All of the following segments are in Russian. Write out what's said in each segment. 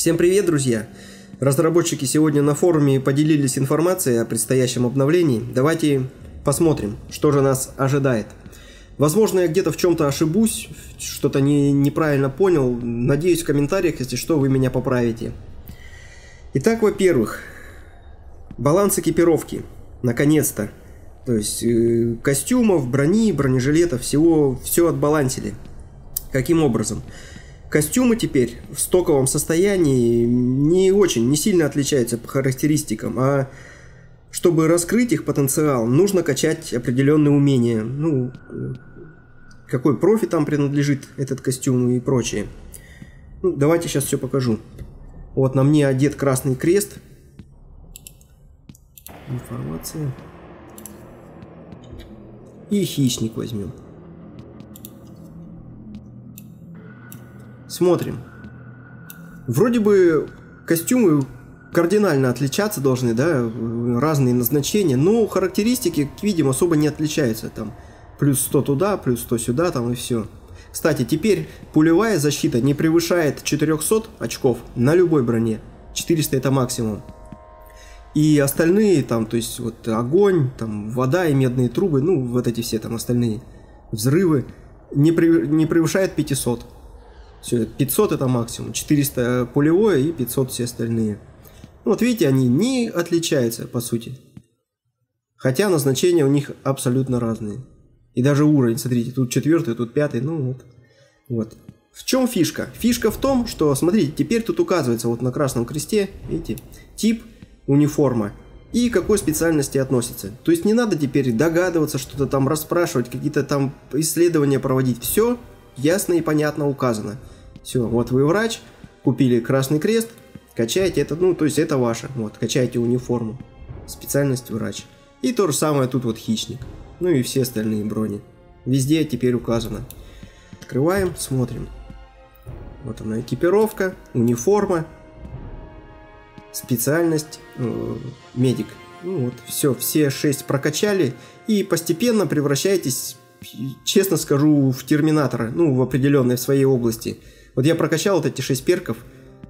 Всем привет, друзья! Разработчики сегодня на форуме поделились информацией о предстоящем обновлении. Давайте посмотрим, что же нас ожидает. Возможно, я где-то в чем-то ошибусь, что-то не, неправильно понял. Надеюсь, в комментариях, если что, вы меня поправите. Итак, во-первых, баланс экипировки. Наконец-то. То есть э, костюмов, брони, бронежилетов, всего, все отбалансили. Каким образом? Костюмы теперь в стоковом состоянии не очень, не сильно отличаются по характеристикам, а чтобы раскрыть их потенциал, нужно качать определенные умения. Ну, какой профи там принадлежит этот костюм и прочее. Ну, давайте сейчас все покажу. Вот на мне одет красный крест. Информация. И хищник возьмем. Смотрим. Вроде бы костюмы кардинально отличаться должны, да, разные назначения, но характеристики, видим, особо не отличаются. Там плюс 100 туда, плюс 100 сюда, там и все. Кстати, теперь пулевая защита не превышает 400 очков на любой броне. 400 это максимум. И остальные там, то есть вот огонь, там вода и медные трубы, ну вот эти все там остальные взрывы, не, при, не превышает 500. Все, 500 это максимум, 400 пулевое и 500 все остальные. Ну, вот видите, они не отличаются, по сути. Хотя назначения у них абсолютно разные. И даже уровень, смотрите, тут четвертый, тут пятый, ну вот. Вот. В чем фишка? Фишка в том, что, смотрите, теперь тут указывается вот на красном кресте, видите, тип униформа и какой специальности относится. То есть не надо теперь догадываться, что-то там расспрашивать, какие-то там исследования проводить. Все ясно и понятно указано. Все, вот вы врач, купили красный крест, качаете это, ну, то есть это ваше, вот, качаете униформу, специальность врач. И то же самое тут вот хищник, ну и все остальные брони. Везде теперь указано. Открываем, смотрим. Вот она экипировка, униформа, специальность, э, медик. Ну вот, все, все шесть прокачали и постепенно превращаетесь, честно скажу, в терминатора, ну, в определенной в своей области. Вот я прокачал вот эти 6 перков,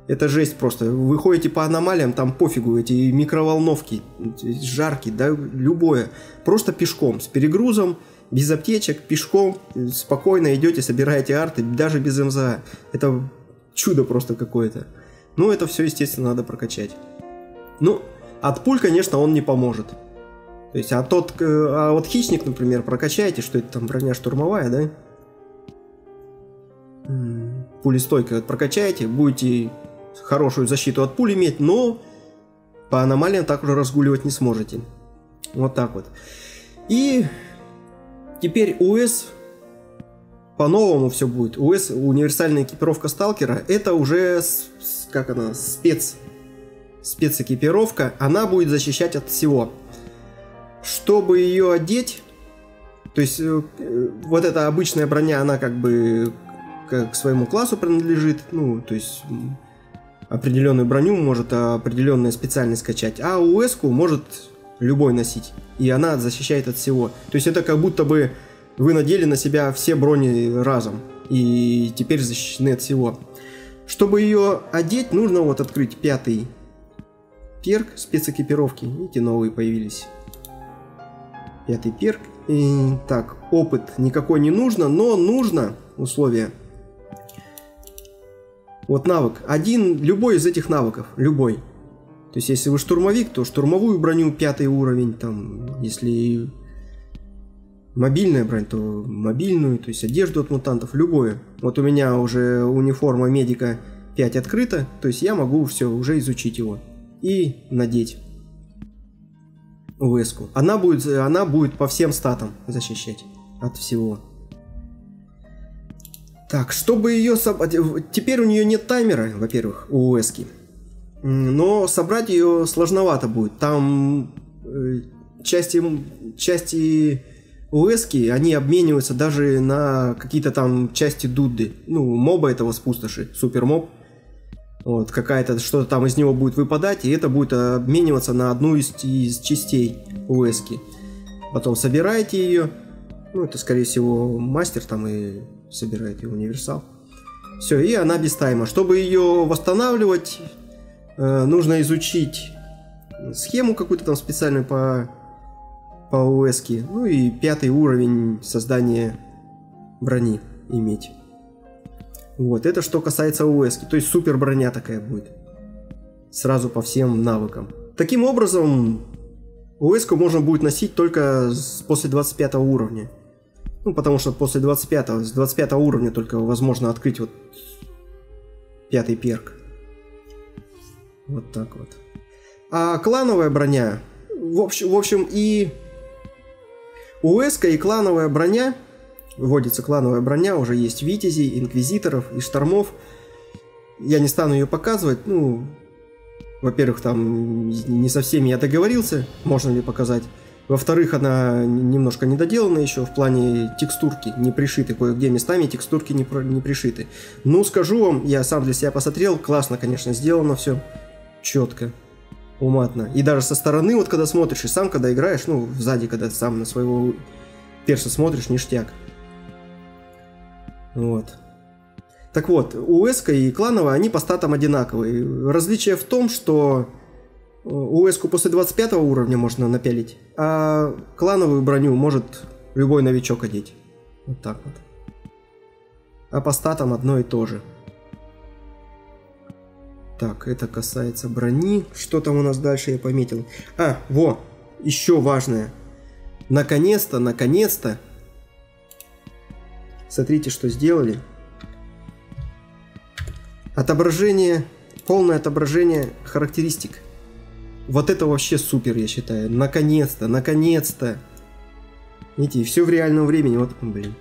это жесть просто. Вы ходите по аномалиям, там пофигу, эти микроволновки, жарки, да, любое. Просто пешком, с перегрузом, без аптечек, пешком, спокойно идете, собираете арты, даже без МЗА. Это чудо просто какое-то. Ну, это все, естественно, надо прокачать. Ну, от пуль, конечно, он не поможет. То есть, а тот, э, а вот хищник, например, прокачаете, что это там броня штурмовая, да? пулестойкой прокачаете, будете хорошую защиту от пуль иметь, но по аномалиям так уже разгуливать не сможете. Вот так вот. И теперь УС по-новому все будет. УС, универсальная экипировка сталкера, это уже, как она, спец, спецэкипировка, она будет защищать от всего. Чтобы ее одеть, то есть э, вот эта обычная броня, она как бы к своему классу принадлежит, ну, то есть определенную броню может определенная специальность качать, а ус может любой носить, и она защищает от всего. То есть это как будто бы вы надели на себя все брони разом, и теперь защищены от всего. Чтобы ее одеть, нужно вот открыть пятый перк спецэкипировки. Видите, новые появились. Пятый перк. И, так, опыт никакой не нужно, но нужно условие вот навык. Один, любой из этих навыков. Любой. То есть, если вы штурмовик, то штурмовую броню пятый уровень. Там, если мобильная бронь, то мобильную. То есть, одежду от мутантов. Любое. Вот у меня уже униформа медика 5 открыта. То есть, я могу все, уже изучить его. И надеть. УС-ку. Она будет, она будет по всем статам защищать от всего. Так, чтобы ее собрать... Теперь у нее нет таймера, во-первых, у ОСки. Но собрать ее сложновато будет. Там э, части, части ОСки, они обмениваются даже на какие-то там части Дудды. Ну, моба этого с пустоши, супер моб. Вот, какая-то, что-то там из него будет выпадать, и это будет обмениваться на одну из, из частей ОСки. Потом собираете ее. Ну, это, скорее всего, мастер там и собирает и универсал. Все, и она без тайма. Чтобы ее восстанавливать, э, нужно изучить схему какую-то там специальную по, по ОС. Ну и пятый уровень создания брони иметь. Вот, это что касается ОС. То есть супер броня такая будет. Сразу по всем навыкам. Таким образом, ОС можно будет носить только после 25 уровня. Ну, потому что после 25 с 25 уровня только возможно открыть вот пятый перк. Вот так вот. А клановая броня, в общем, в общем и УСК и клановая броня, вводится клановая броня, уже есть витязей, инквизиторов и штормов. Я не стану ее показывать, ну, во-первых, там не со всеми я договорился, можно ли показать. Во-вторых, она немножко недоделана еще в плане текстурки, не пришиты. Кое-где местами текстурки не, не пришиты. Ну, скажу вам, я сам для себя посмотрел, классно, конечно, сделано все, четко, уматно. И даже со стороны, вот когда смотришь, и сам, когда играешь, ну, сзади, когда сам на своего перса смотришь, ништяк. Вот. Так вот, у Эска и Кланова, они по статам одинаковые. Различие в том, что УС-ку после 25 уровня можно напялить, а клановую броню может любой новичок одеть. Вот так вот. А по статам одно и то же. Так, это касается брони. Что там у нас дальше я пометил? А, во, еще важное. Наконец-то, наконец-то. Смотрите, что сделали. Отображение, полное отображение характеристик – вот это вообще супер, я считаю. Наконец-то, наконец-то. Видите, все в реальном времени. Вот, блин.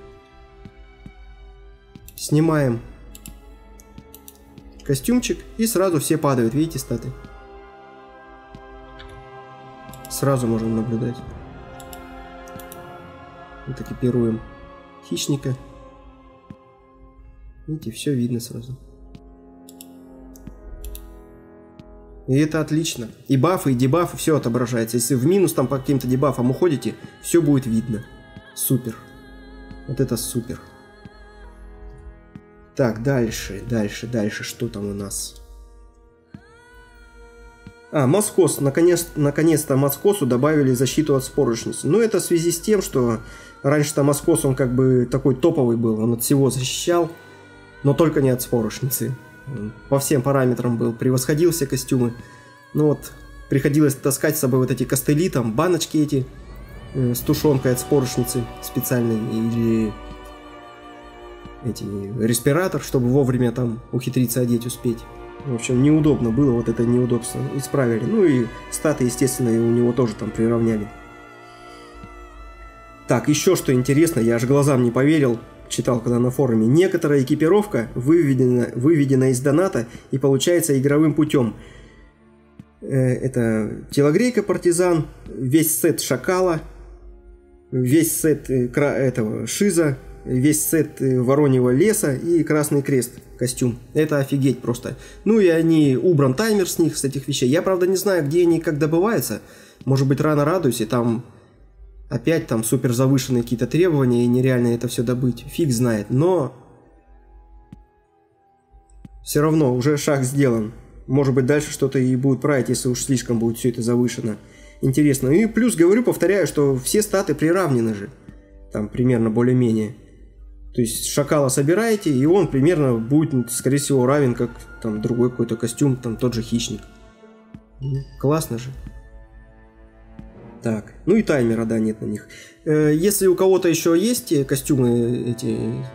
Снимаем костюмчик и сразу все падают. Видите статы? Сразу можем наблюдать. Вот экипируем хищника. Видите, все видно сразу. И это отлично. И бафы, и дебафы, все отображается. Если в минус там по каким-то дебафам уходите, все будет видно. Супер. Вот это супер. Так, дальше, дальше, дальше, что там у нас? А, Маскос. Наконец, наконец-то Маскосу добавили защиту от спорочницы. Но это в связи с тем, что раньше-то Маскос, он как бы такой топовый был. Он от всего защищал, но только не от спорочницы по всем параметрам был, превосходил все костюмы. Ну вот, приходилось таскать с собой вот эти костыли, там, баночки эти э, с тушенкой от споршницы специальной, или эти респиратор, чтобы вовремя там ухитриться одеть, успеть. В общем, неудобно было, вот это неудобство исправили. Ну и статы, естественно, у него тоже там приравняли. Так, еще что интересно, я аж глазам не поверил читал когда на форуме, некоторая экипировка выведена, выведена из доната и получается игровым путем. Э, это телогрейка партизан, весь сет шакала, весь сет э, этого шиза, весь сет э, вороньего леса и красный крест костюм. Это офигеть просто. Ну и они, убран таймер с них, с этих вещей. Я, правда, не знаю, где они как добываются. Может быть, рано радуюсь, и там опять там супер завышенные какие-то требования и нереально это все добыть, фиг знает, но все равно уже шаг сделан. Может быть дальше что-то и будет править, если уж слишком будет все это завышено. Интересно. И плюс говорю, повторяю, что все статы приравнены же. Там примерно более-менее. То есть шакала собираете, и он примерно будет, скорее всего, равен, как там другой какой-то костюм, там тот же хищник. Классно же. Так, ну и таймера, да, нет на них. Э, если у кого-то еще есть костюмы эти,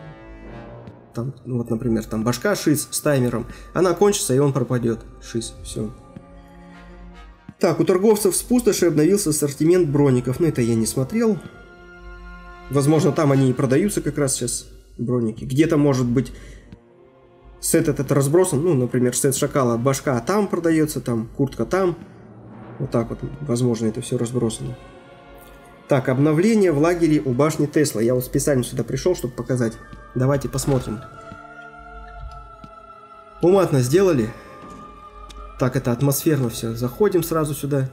там, ну вот, например, там башка шиз с таймером, она кончится и он пропадет. Шиз, все. Так, у торговцев с пустоши обновился ассортимент броников. Ну, это я не смотрел. Возможно, там они и продаются как раз сейчас, броники. Где-то, может быть, сет этот разбросан. Ну, например, сет шакала, башка там продается, там куртка там. Вот так вот, возможно, это все разбросано. Так, обновление в лагере у башни Тесла. Я вот специально сюда пришел, чтобы показать. Давайте посмотрим. Уматно сделали. Так, это атмосферно все. Заходим сразу сюда.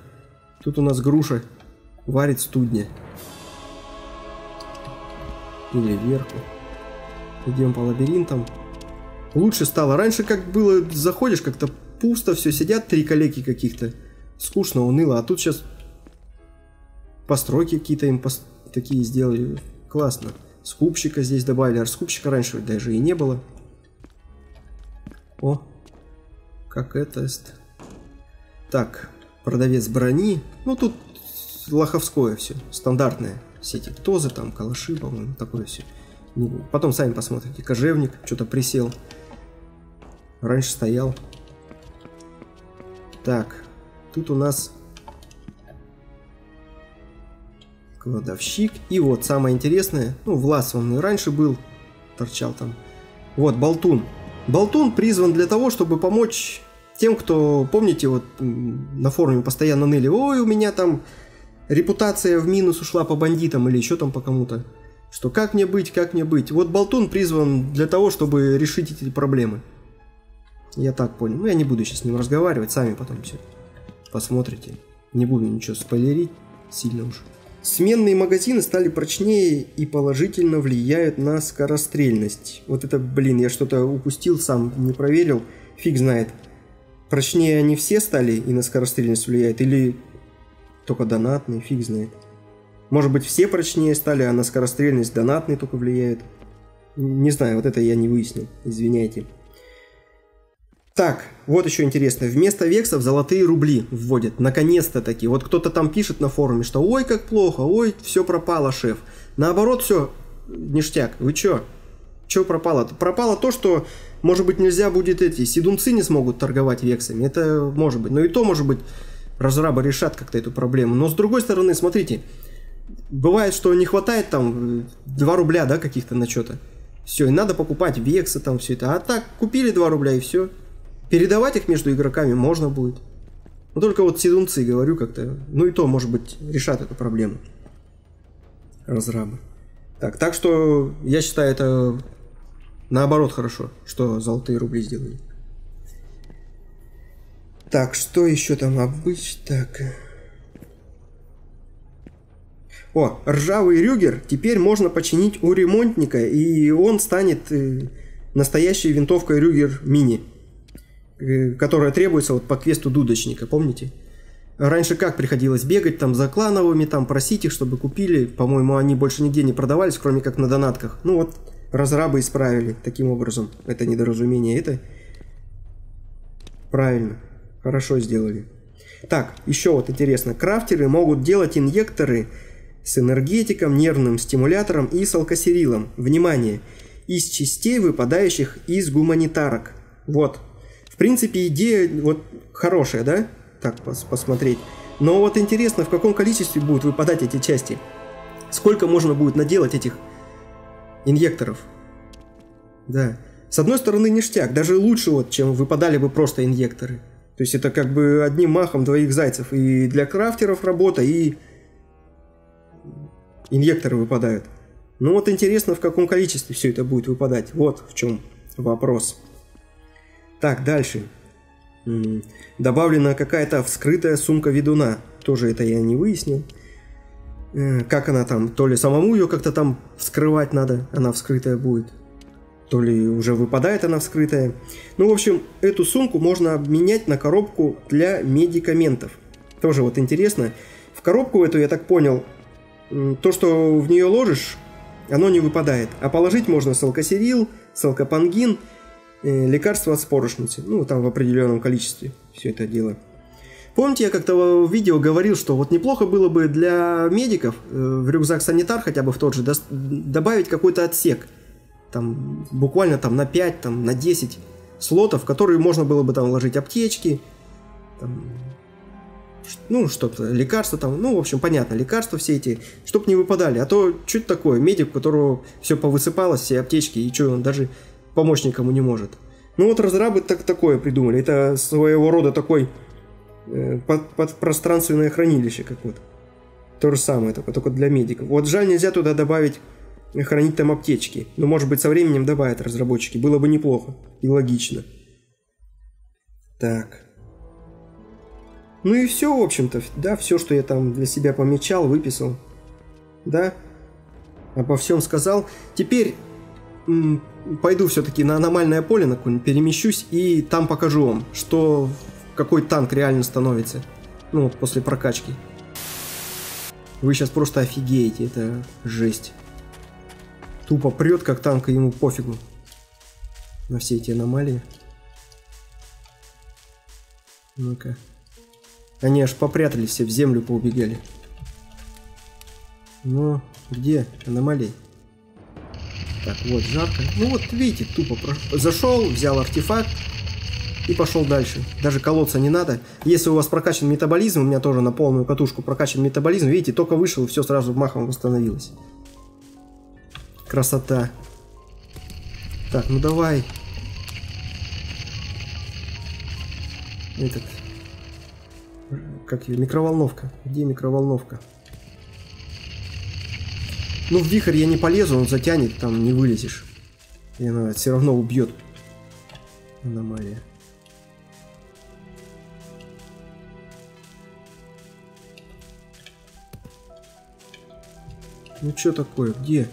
Тут у нас груша варит студня. Или вверху. Идем по лабиринтам. Лучше стало. Раньше как было, заходишь, как-то пусто все, сидят три коллеги каких-то. Скучно, уныло. А тут сейчас постройки какие-то им пос... такие сделали. Классно. Скупщика здесь добавили. А скупщика раньше даже и не было. О, как это. Так, продавец брони. Ну, тут лоховское все, стандартное. Все эти тозы, там, калаши, по-моему, такое все. Потом сами посмотрите. Кожевник что-то присел. Раньше стоял. Так, тут у нас кладовщик. И вот самое интересное, ну, Влас он и раньше был, торчал там. Вот, Болтун. Болтун призван для того, чтобы помочь тем, кто, помните, вот на форуме постоянно ныли, ой, у меня там репутация в минус ушла по бандитам или еще там по кому-то. Что как мне быть, как мне быть. Вот Болтун призван для того, чтобы решить эти проблемы. Я так понял. Ну, я не буду сейчас с ним разговаривать, сами потом все посмотрите. Не буду ничего спойлерить сильно уж. Сменные магазины стали прочнее и положительно влияют на скорострельность. Вот это, блин, я что-то упустил, сам не проверил. Фиг знает. Прочнее они все стали и на скорострельность влияет, или только донатные, фиг знает. Может быть, все прочнее стали, а на скорострельность донатный только влияет. Не знаю, вот это я не выяснил, извиняйте. Так, вот еще интересно. Вместо вексов золотые рубли вводят. Наконец-то таки. Вот кто-то там пишет на форуме, что ой, как плохо, ой, все пропало, шеф. Наоборот, все, ништяк. Вы че? Че пропало? Пропало то, что, может быть, нельзя будет эти седунцы не смогут торговать вексами. Это может быть. Но и то, может быть, разрабы решат как-то эту проблему. Но с другой стороны, смотрите, бывает, что не хватает там 2 рубля, да, каких-то на что-то. Все, и надо покупать вексы там все это. А так, купили 2 рубля и все. Передавать их между игроками можно будет. Но только вот седунцы, говорю, как-то... Ну и то, может быть, решат эту проблему. Разрабы. Так, так что я считаю это наоборот хорошо, что золотые рубли сделали. Так, что еще там обычно? Так. О, ржавый рюгер теперь можно починить у ремонтника, и он станет э, настоящей винтовкой рюгер мини. Э, которая требуется вот по квесту дудочника, помните? Раньше как приходилось бегать там за клановыми, там просить их, чтобы купили. По-моему, они больше нигде не продавались, кроме как на донатках. Ну вот, разрабы исправили таким образом это недоразумение. Это правильно, хорошо сделали. Так, еще вот интересно. Крафтеры могут делать инъекторы с энергетиком, нервным стимулятором и с алкосерилом. Внимание! Из частей, выпадающих из гуманитарок. Вот, принципе, идея вот хорошая, да? Так пос посмотреть. Но вот интересно, в каком количестве будут выпадать эти части? Сколько можно будет наделать этих инъекторов? Да. С одной стороны, ништяк. Даже лучше, вот, чем выпадали бы просто инъекторы. То есть это как бы одним махом двоих зайцев. И для крафтеров работа, и инъекторы выпадают. Ну вот интересно, в каком количестве все это будет выпадать. Вот в чем вопрос. Так, дальше. Добавлена какая-то вскрытая сумка ведуна. Тоже это я не выяснил. Э, как она там, то ли самому ее как-то там вскрывать надо, она вскрытая будет. То ли уже выпадает она вскрытая. Ну, в общем, эту сумку можно обменять на коробку для медикаментов. Тоже вот интересно. В коробку эту, я так понял, то, что в нее ложишь, оно не выпадает. А положить можно салкосерил, салкопангин – лекарства от спорошницы. Ну, там в определенном количестве все это дело. Помните, я как-то в видео говорил, что вот неплохо было бы для медиков э, в рюкзак санитар хотя бы в тот же добавить какой-то отсек. Там буквально там на 5, там на 10 слотов, в которые можно было бы там ложить аптечки, там, ну, что-то, лекарства там, ну, в общем, понятно, лекарства все эти, чтобы не выпадали. А то, это такое, медик, у которого все повысыпалось, все аптечки, и что, он даже помочь никому не может. Ну вот разрабы так такое придумали. Это своего рода такой э, под, под пространственное хранилище как вот. То же самое, только, только для медиков. Вот жаль, нельзя туда добавить э, хранить там аптечки. Но может быть со временем добавят разработчики. Было бы неплохо и логично. Так. Ну и все, в общем-то. Да, все, что я там для себя помечал, выписал. Да, обо всем сказал. Теперь пойду все-таки на аномальное поле на перемещусь и там покажу вам, что какой танк реально становится. Ну, после прокачки. Вы сейчас просто офигеете, это жесть. Тупо прет как танк, и ему пофигу на все эти аномалии. Ну-ка. Они аж попрятались, все в землю поубегали. Ну, где аномалии? Так, вот, жарко. Ну вот, видите, тупо зашел, взял артефакт и пошел дальше. Даже колоться не надо. Если у вас прокачан метаболизм, у меня тоже на полную катушку прокачан метаболизм, видите, только вышел, и все сразу махом восстановилось. Красота. Так, ну давай. Этот... Как ее? Микроволновка. Где микроволновка? Ну, в вихрь я не полезу, он затянет, там не вылезешь. И она все равно убьет. Аномалия. Ну что такое? Где?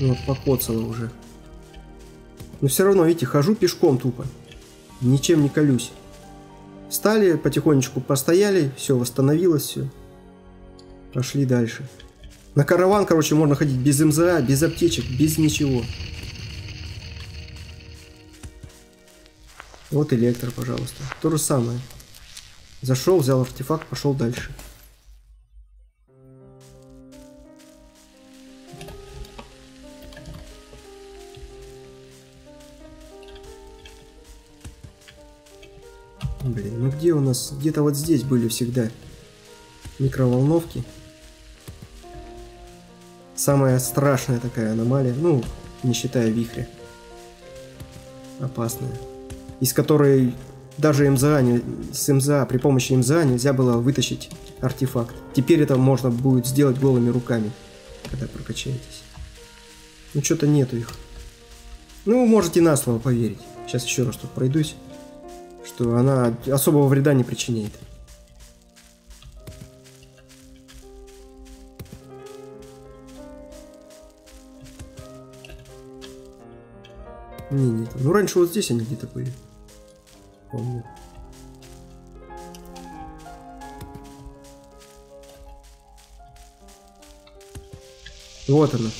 Вот, покоцало уже. Но все равно, видите, хожу пешком тупо. Ничем не колюсь. Встали, потихонечку постояли, все, восстановилось все. Пошли дальше. На караван, короче, можно ходить без МЗА, без аптечек, без ничего. Вот электро, пожалуйста. То же самое. Зашел, взял артефакт, пошел дальше. Блин, ну где у нас? Где-то вот здесь были всегда микроволновки. Самая страшная такая аномалия, ну, не считая вихря. Опасная. Из которой даже МЗА, не, с МЗА, при помощи МЗА нельзя было вытащить артефакт. Теперь это можно будет сделать голыми руками, когда прокачаетесь. Ну, что-то нету их. Ну, можете на слово поверить. Сейчас еще раз тут пройдусь что она особого вреда не причиняет. Не, нет. Ну, раньше вот здесь они где-то были. Помню. Вот она.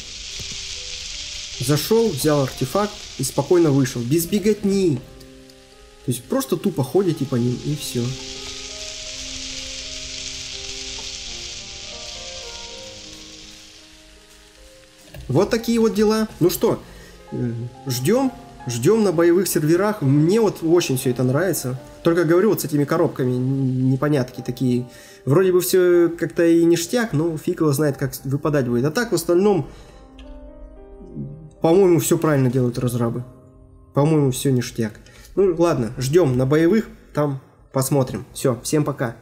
Зашел, взял артефакт и спокойно вышел. Без беготни. То есть просто тупо ходите по ним и все. Вот такие вот дела. Ну что, э, ждем, ждем на боевых серверах. Мне вот очень все это нравится. Только говорю вот с этими коробками непонятки такие. Вроде бы все как-то и ништяк, но фиг его знает, как выпадать будет. А так в остальном, по-моему, все правильно делают разрабы. По-моему, все ништяк. Ну ладно, ждем на боевых, там посмотрим. Все, всем пока.